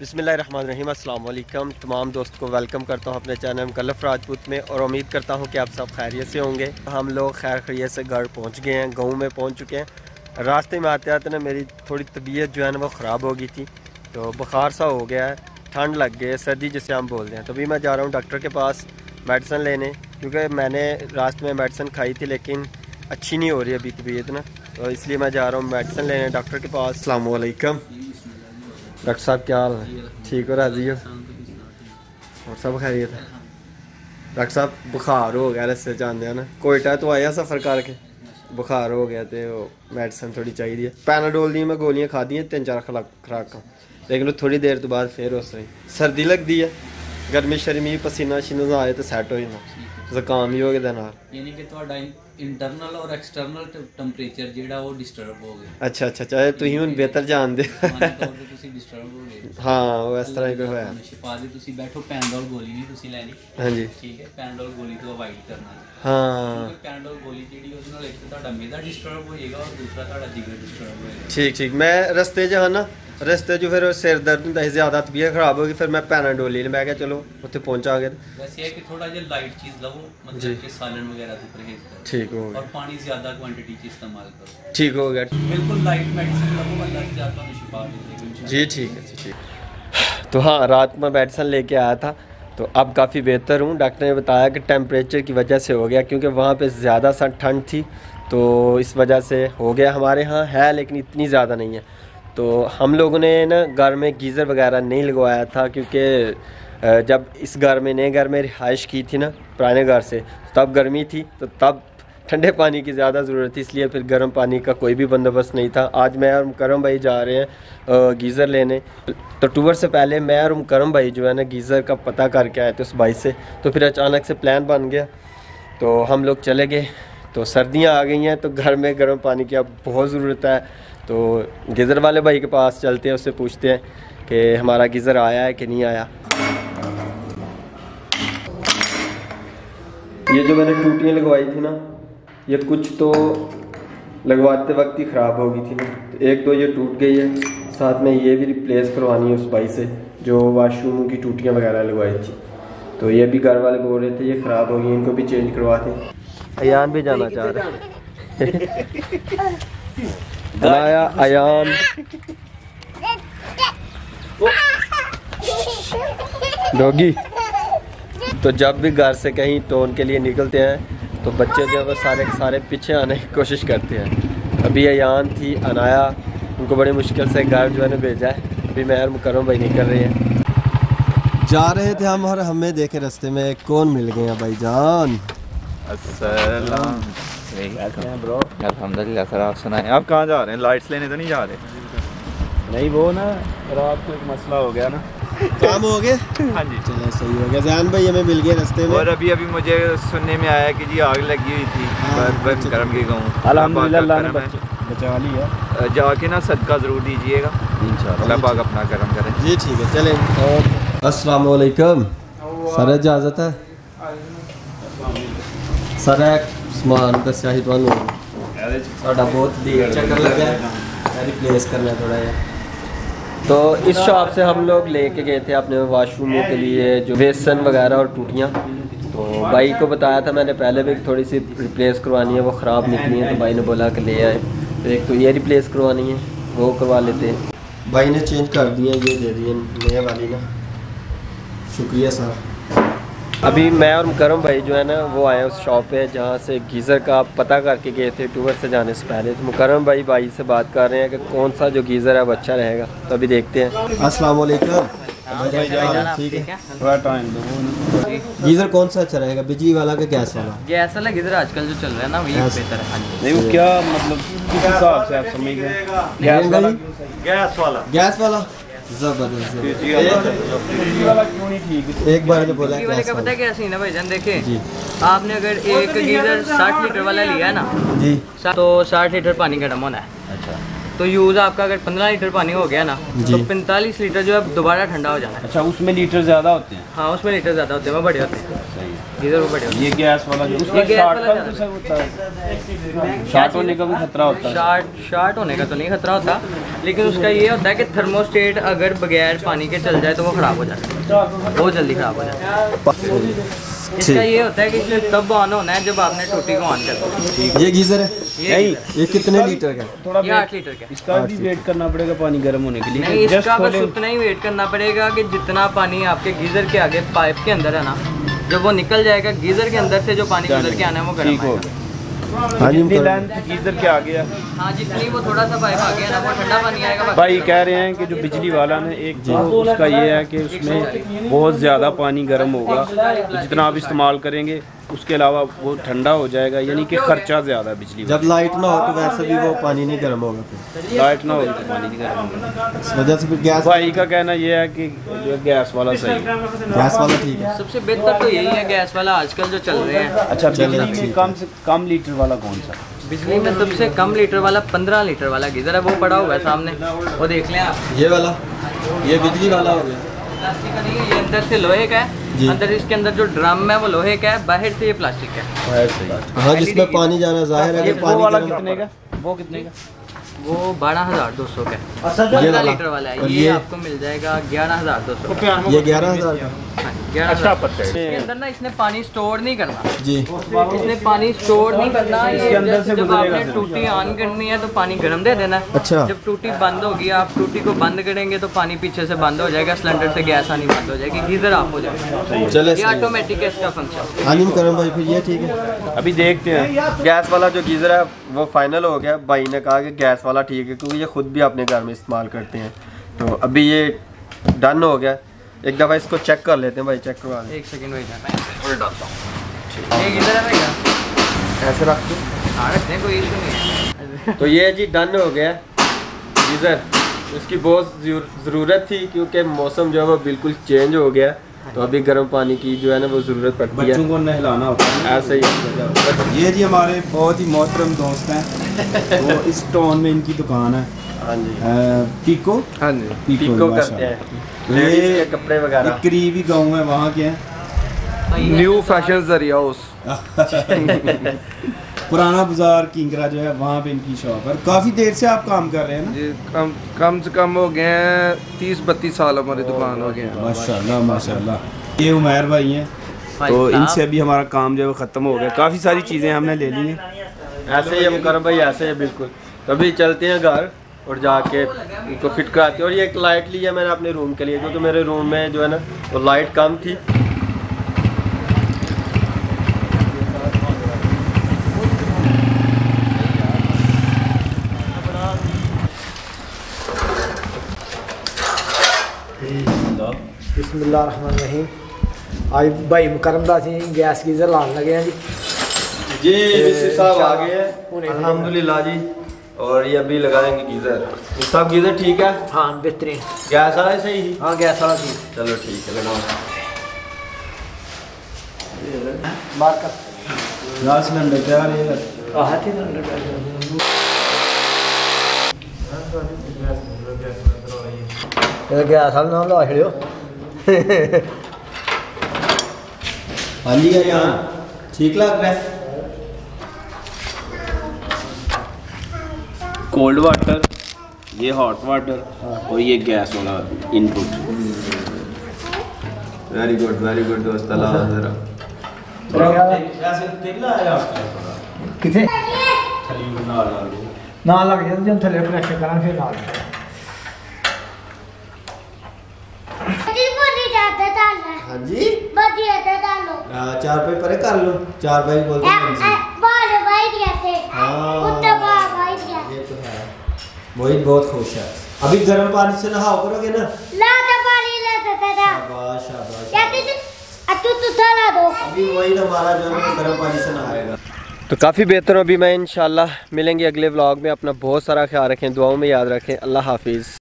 बिसमीम अल्लाम तमाम दोस्त को वेलकम करता हूँ अपने चैनल मुकलफ राजपूत में और उम्मीद करता हूँ कि आप सब खैरियत से होंगे। हम लोग खैर खैरियत से घर पहुँच गए हैं, गाँव में पहुँच चुके हैं। रास्ते में आते आते ना मेरी थोड़ी तबीयत जो है ना वो ख़राब हो गई थी तो बुखार सा हो गया है, ठंड लग गई है, सर्दी जिसे हम बोलते हैं। तभी मैं जा रहा हूँ डॉक्टर के पास मेडिसन लेने, क्योंकि मैंने रास्ते में मेडिसन खाई थी, लेकिन अच्छी नहीं हो रही अभी तबीयत ना। तो इसलिए मैं जा रहा हूँ मेडिसन लेने डॉक्टर के पास। अलैक्म डॉक्टर साहब क्या हाल है ठीक हो राजी हो और सब खैरियत है डॉक्टर साहब बुखार हो गया रस्ते जानते हैं ना कोयटा तो आया सफ़र करके बुखार हो गया तो मेडिसिन थोड़ी चाहिए पैनाडोल दी मैं गोलियां खा दी तीन चार खराक खराक लेकिन थोड़ी देर तो बाद फिर उस सर्दी लगती है गर्मी शर्मी पसीना शसीना आए तो सैट हो जाना ਜ਼ੁਕਾਮ ਹੀ ਹੋ ਗਿਆ ਨਾਲ ਯਾਨੀ ਕਿ ਤੁਹਾਡਾ ਇੰਟਰਨਲ ਔਰ ਐਕਸਟਰਨਲ ਟੈਂਪਰੇਚਰ ਜਿਹੜਾ ਉਹ ਡਿਸਟਰਬ ਹੋ ਗਿਆ। ਅੱਛਾ ਅੱਛਾ ਚਾਹੇ ਤੁਸੀਂ ਹੁਣ ਬਿਹਤਰ ਜਾਣਦੇ ਤੁਸੀਂ ਡਿਸਟਰਬ ਹੋ ਗਏ। ਹਾਂ ਉਹ ਇਸ ਤਰ੍ਹਾਂ ਹੀ ਕੋਈ ਹੋਇਆ। ਸ਼ਿਫਾ ਦੀ ਤੁਸੀਂ ਬੈਠੋ ਪੈਨਡੋਲ ਗੋਲੀ ਨਹੀਂ ਤੁਸੀਂ ਲੈਣੀ ਹਾਂਜੀ। ਠੀਕ ਹੈ ਪੈਨਡੋਲ ਗੋਲੀ ਤੋਂ ਅਵਾਇਡ ਕਰਨਾ। ਹਾਂ। ਪੈਨਡੋਲ ਗੋਲੀ ਜਿਹੜੀ ਉਹਦੇ ਨਾਲ ਇੱਕ ਤੁਹਾਡਾ ਮੇਦਾ ਡਿਸਟਰਬ ਹੋ ਜਾਏਗਾ ਔਰ ਦੂਸਰਾ ਤੁਹਾਡਾ ਜਿਗਰ ਡਿਸਟਰਬ ਹੋਏਗਾ। ਠੀਕ ਠੀਕ। ਮੈਂ ਰਸਤੇ 'ਚ ਹਾਂ ਨਾ ਰਸਤੇ 'ਚ ਫਿਰ ਸਿਰ ਦਰਦ ਹੁੰਦਾ ਸੀ ਜ਼ਿਆਦਾ ਤਬੀਅਤ ਖਰਾਬ ਹੋ ਗਈ ਫਿਰ ਮੈਂ ਪੈਨਾਡੋਲ ਲੈ ਮੈਂ ਕਿਹਾ ਚਲੋ ਉੱਥੇ ਪਹੁੰਚਾਂਗੇ ਵੈਸੇ ਇਹ ਕਿ ਥੋੜਾ ਜਿਹਾ ਲਾਈਟ ਚੀਜ਼ ਲਵੋ ਮਤਲਬ ਕਿ ਸਾਲਨ ਵਗੈਰਾ ਤੋਂ ਪਰਹੇਜ਼ ਕਰੋ ਠੀਕ ਹੋ ਗਿਆ ਔਰ ਪਾਣੀ ਜ਼ਿਆਦਾ ਕੁਆਂਟੀਟੀ 'ਚ ਇਸਤੇਮਾਲ ਕਰੋ ਠੀਕ ਹੋ ਗਿਆ बिल्कुल लाइट मेडिसिन लगो अल्लाह की जात में शिफा दे देगा जी ठीक है जी ठीक तो हाँ रात में मेडिसन लेके आया था तो अब काफ़ी बेहतर हूँ डॉक्टर ने बताया कि टेम्परेचर की वजह से हो गया क्योंकि वहाँ पे ज़्यादा सा ठंड थी तो इस वजह से हो गया हमारे यहाँ है लेकिन इतनी ज़्यादा नहीं है तो हम लोगों ने ना घर में गीज़र वगैरह नहीं लगवाया था क्योंकि जब इस घर में, नए घर में रिहाइश की थी ना, पुराने घर से तब गर्मी थी तो तब ठंडे पानी की ज़्यादा ज़रूरत थी, इसलिए फिर गर्म पानी का कोई भी बंदोबस्त नहीं था। आज मैं और करम भाई जा रहे हैं गीज़र लेने। तो टूर से पहले मैं और करम भाई जो है ना, गीज़र का पता करके आए थे उस भाई से तो फिर अचानक से प्लान बन गया। तो हम लोग चले गए तो सर्दियाँ आ गई हैं तो घर में गर्म पानी की अब बहुत ज़रूरत है। तो गीज़र वाले भाई के पास चलते हैं उससे पूछते हैं कि हमारा गीज़र आया है कि नहीं आया। ये जो मैंने टूटियाँ लगवाई थी ना ये कुछ तो लगवाते वक्त ही ख़राब हो गई थी ना। तो एक तो ये टूट गई है साथ में ये भी रिप्लेस करवानी है उस भाई से जो वाशरूम की टूटियाँ वगैरह लगवाई थी। तो ये भी घर वाले बोल रहे थे ये ख़राब हो गई इनको भी चेंज करवा थे अयान भी जाना चाह रहे बनाया अयान डॉगी तो जब भी घर से कहीं तो उनके लिए निकलते हैं तो बच्चे जो है वो सारे के सारे पीछे आने की कोशिश करते हैं। अभी अयान थी, अनाया, उनको बड़ी मुश्किल से घर जो है ना भेजा है। अभी मैं मुकरम भाई निकल रही है। जा रहे थे हम और हमें देखे रास्ते में कौन मिल गए भाई जान ब्रो। अल्हम्दुलिल्लाह सर आप सुनाएँ। आप कहाँ जा रहे हैं? लाइट्स लेने तो नहीं जा रहे? नहीं वो ना रात को एक मसला हो गया ना। काम हो गए? हाँ जी। चलो सही हो गया। जैन भाई हमें मिल गए रास्ते में। और अभी अभी मुझे सुनने में आया कि जी आग लगी हुई थी। हाँ, बर्फ़ करम के। गाँव। ने बच- लिया जाके ना सदका ज़रूर दीजिएगा। अल्लाह पाक अपना करम करे। जी ठीक है चलें। अस्सलाम वालेकुम सर इजाज़त है? सर समान दस्या ही ਤੁਹਾਨੂੰ ਸਾਡਾ बहुत देर चक्कर लग गया रिप्लेस करना थोड़ा यार तो इस शॉप से हम लोग लेके गए थे अपने वाशरूमों के लिए जो बेसन वगैरह और टूटियाँ तो भाई को बताया था मैंने पहले भी थोड़ी सी रिप्लेस करवानी है वो ख़राब निकली है तो भाई ने बोला कि ले आए तो एक तो ये रिप्लेस करवानी है वो करवा लेते हैं भाई ने चेंज कर दिया ये दे दिए नए वाली ना शुक्रिया सर अभी मैं और मुकरम भाई जो है ना वो आए उस शॉप पे जहाँ से गीज़र का पता करके गए थे टूर से जाने से पहले। तो मुकरम भाई भाई से बात कर रहे हैं कि कौन सा जो गीज़र है वो अच्छा रहेगा। तो अभी देखते हैं। अस्सलाम वालेकुम ठीक है। थोड़ा टाइम दो गीज़र कौन सा अच्छा रहेगा? बिजली वाला का गैस वाला गैस वाला गिजर आजकल जो चल रहा है ना वही बेहतर है। हाँ नहीं वो क्या मतलब किस हिसाब से आप समझ गए? गैस वाला। गैस वाला? ज़बरदस्त बिजली वाला क्यों नहीं ठीक? एक बार ने बोला वाले का पता क्या सीन है भाईजान? देखिए आपने अगर एक गीजर 60 लीटर वाला लिया है ना जी। तो 60 लीटर पानी गर्म होना है। अच्छा। तो यूज़ आपका अगर 15 लीटर पानी हो गया ना तो 45 लीटर जो है दोबारा ठंडा हो जाना है। अच्छा उसमें लीटर ज़्यादा होते हैं। हाँ उसमें लीटर ज़्यादा होते हैं वह बड़े होते हैं। सही गीजर वो बड़े होते ये गैस वाला जो उसका ये शॉर्ट का तो सब होता है। शॉर्ट होने का भी खतरा होता है। शार्ट शार्ट होने का तो नहीं खतरा होता लेकिन उसका ये होता है कि थर्मोस्टेट अगर बगैर पानी के चल जाए तो वो ख़राब हो जाता है। बहुत जल्दी ख़राब हो जाता है। इसका ये होता है कि इसने तब ऑन होना है जब आपने टूटी को ऑन कर ये गीज़र है? ये ये कितने लीटर का थोड़ा ये आठ लीटर का इसका भी वेट करना पड़ेगा पानी गर्म होने के लिए। नहीं इसका बस उतना ही वेट करना पड़ेगा कि जितना पानी आपके गीजर के आगे पाइप के अंदर है ना जब वो निकल जाएगा गीजर के अंदर से जो पानी गुजर के आना है वो गर्म हो हाँ जी गीजर के आ गया हाँ जितनी वो थोड़ा सा पाइप आ गया ना वो ठंडा पानी आएगा भाई कह रहे हैं कि जो बिजली वाला ने एक जो। उसका ये है कि उसमें बहुत ज़्यादा पानी गर्म होगा तो जितना आप इस्तेमाल करेंगे उसके अलावा वो ठंडा हो जाएगा यानी कि खर्चा ज़्यादा है बिजली जब लाइट ना हो तो वैसे भी वो पानी नहीं गर्म होगा फिर। लाइट ना होगी तो पानी नहीं गर्म होगा। इस वजह से फिर गैस भाई का कहना ये है कि जो गैस वाला सही है। गैस वाला ठीक है। सबसे बेहतर तो यही है गैस वाला आजकल जो चल रहे हैं। अच्छा चलो, बिजली ठीक में कम से कम लीटर वाला कौन सा? बिजली में सबसे कम लीटर वाला पंद्रह लीटर वाला गीजर है वो पड़ा हुआ है सामने वो देख लें आप। ये वाला ये बिजली वाला हो गया। प्लास्टिक का नहीं है ये अंदर से लोहे का है। अंदर इसके अंदर जो ड्रम है वो लोहे का है बाहर से ये प्लास्टिक है। हाँ जिसमें पानी जाना ज़ाहिर है वो पानी वाला कितने का? वो कितने का? वो बारह हज़ार दो सौ का पंद्रह लीटर वाला है। ये ये आपको मिल जाएगा ग्यारह हज़ार दो सौ ये ग्यारह हज़ार अच्छा इसके अंदर ना इसने पानी स्टोर नहीं करना। जी। इसने पानी स्टोर नहीं करना इसके अंदर जब- से जब आपने टूटी ऑन करनी है तो पानी गर्म दे देना। अच्छा। जब टूटी बंद होगी आप टूटी को बंद करेंगे तो पानी पीछे से बंद हो जाएगा सिलेंडर से गैस आनी बंद हो जाएगी गीजर ऑफ़ हो जाएगा। चले ये ऑटोमेटिक है। इसका फ़ंक्शन जी भाई फिर ये ठीक है। अभी देखते हैं। गैस वाला जो गीज़र है वो फाइनल हो गया। भाई ने कहा कि गैस वाला ठीक है क्योंकि ये खुद भी अपने घर में इस्तेमाल करते हैं। तो अभी ये डन हो गया। एक दफ़ा इसको चेक कर लेते हैं भाई चेक करवा एक सेकंड भाई मैं डालता हूँ ये गीजर है। भैया ऐसे रख दो। हाँ रखते हैं कोई इशू नहीं है। तो ये जी डन हो गया। गीज़र इसकी बहुत ज़रूरत थी क्योंकि मौसम जो है वो बिल्कुल चेंज हो गया। तो अभी गर्म पानी की जो है ना वो ज़रूरत पड़ती बच्चों है को नहलाना होता है। ऐसे ही। ये जी हमारे बहुत ही मोहतरम दोस्त हैं। वो इस टाउन में इनकी दुकान है। हाँ जी। पीको हाँ जी। पीको, पीको करते हैं। ये- कपड़े वगैरह। करीबी गाँव है वहाँ के हैं। न्यू फ़ैशन ज़रिया उस। पुराना बाज़ार किंगरा जो है वहाँ पे इनकी शॉप है। काफ़ी देर से आप काम कर रहे हैं ना? जी कम कम से कम हो गए हैं तीस बत्तीस साल हमारी दुकान हो गए हैं। माशाल्लाह माशाल्लाह। ये उमैर भाई हैं। तो इनसे अभी हमारा काम जो है ख़त्म हो गया। काफ़ी सारी चीज़ें हमने ले ली हैं। ऐसे ही हम करम भाई ऐसे ही बिल्कुल। तभी चलते हैं घर और जाके उनको फिट कराते हैं। और ये एक लाइट लिया मैंने अपने रूम के लिए क्योंकि मेरे रूम में जो है ना वो लाइट कम थी। ਬਿਸਮਿਲ੍ਲਾਹਿਰਰਹਿਮਾਨਿਰਰਹੀਮ ਅੱਜ ਭਾਈ ਮੁਕਰਮ ਦਾ ਅਸੀਂ ਗੈਸ ਗੀਜ਼ਰ ਲਾਉਣ ਲੱਗੇ ਹਾਂ ਜੀ जी मिस्त्री साहब आ गए होने हैं से- अल्हम्दुलिल्लाह जी और ये अभी लगाएंगे गीज़र सब गीज़र ठीक है ਹਾਂ ਬਿਹਤਰੀਨ गैस वाला ही सही ही ਹਾਂ ਗੈਸ ਵਾਲਾ ਸੀ चलो ठीक है लगाओ ਮਾਰ ਕਰ लास्ट सिलेंडर तैयार है गैस हल ना ला छड़ियो हाली है यहाँ ठीक लग रहा कोल्ड वाटर ये हॉट वाटर और ये गैस वाला input very good very good दोस्त जरा ना लग जाए थले करा फिर ला हाँ जी डालो चार पे परे कर लो चार भाई बोलते हैं भाई दिया थे हाँ। उत्तर बाल भाई दिया ये तो है मोहित बहुत खुश है अभी गर्म पानी से नहाओ करोगे ना ला तो पानी ला तो दादा शाबाश शाबाश या तो अतु तू थला दो अभी वही हमारा जो है गर्म पानी से नहाएगा तो काफ़ी बेहतर हूँ अभी मैं इंशाल्लाह मिलेंगे अगले व्लॉग में। अपना बहुत सारा ख्याल रखें दुआओं में याद रखें। अल्लाह हाफिज़।